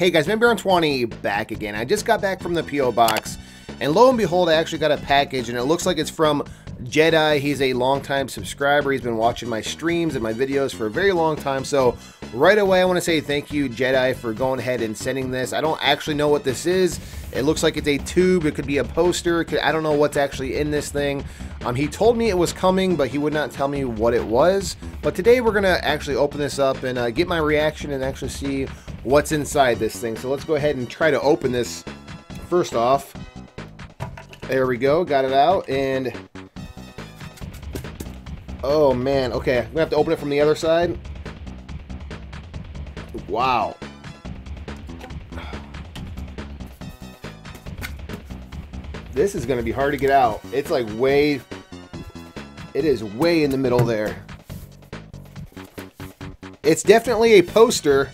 Hey guys, Vanburen 20 back again. I just got back from the P.O. box, and lo and behold, I actually got a package, and it looks like it's from Jedi. He's a longtime subscriber. He's been watching my streams and my videos for a very long time. So right away, I want to say thank you, Jedi, for going ahead and sending this. I don't actually know what this is. It looks like it's a tube. It could be a poster. I don't know what's actually in this thing. Um, he told me it was coming, but he would not tell me what it was. But today we're going to actually open this up and uh, get my reaction and actually see what's inside this thing. So let's go ahead and try to open this first off. There we go. Got it out. And... Oh, man. Okay. I'm to have to open it from the other side. Wow. This is to be hard to get out. It's like way... It is way in the middle there. It's definitely a poster.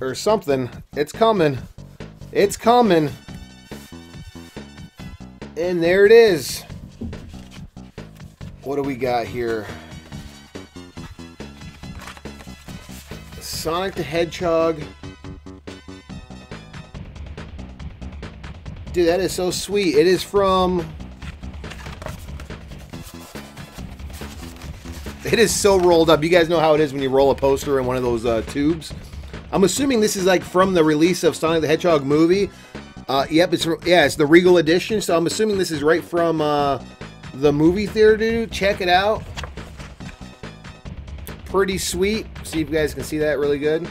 Or something. It's coming. It's coming. And there it is. What do we got here? Sonic the Hedgehog. Dude, that is so sweet. It is from... It is so rolled up. You guys know how it is when you roll a poster in one of those uh, tubes. I'm assuming this is like from the release of Sonic the Hedgehog movie. Uh, yep, it's yeah, it's the Regal edition. So I'm assuming this is right from uh, the movie theater. Dude, check it out. Pretty sweet. See if you guys can see that really good.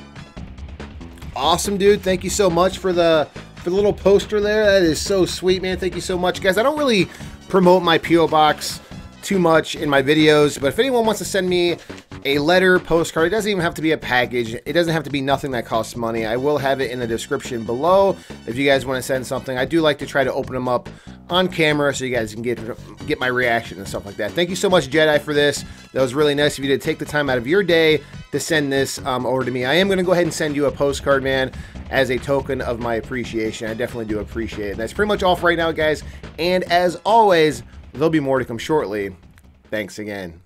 Awesome, dude. Thank you so much for the for the little poster there. That is so sweet, man. Thank you so much, guys. I don't really promote my P.O. Box too much in my videos, but if anyone wants to send me a letter, postcard, it doesn't even have to be a package. It doesn't have to be nothing that costs money. I will have it in the description below if you guys want to send something. I do like to try to open them up on camera so you guys can get get my reaction and stuff like that. Thank you so much, Jedi, for this. That was really nice of you to take the time out of your day to send this um, over to me. I am going to go ahead and send you a postcard, man as a token of my appreciation. I definitely do appreciate it. That's pretty much all for right now, guys. And as always, there'll be more to come shortly. Thanks again.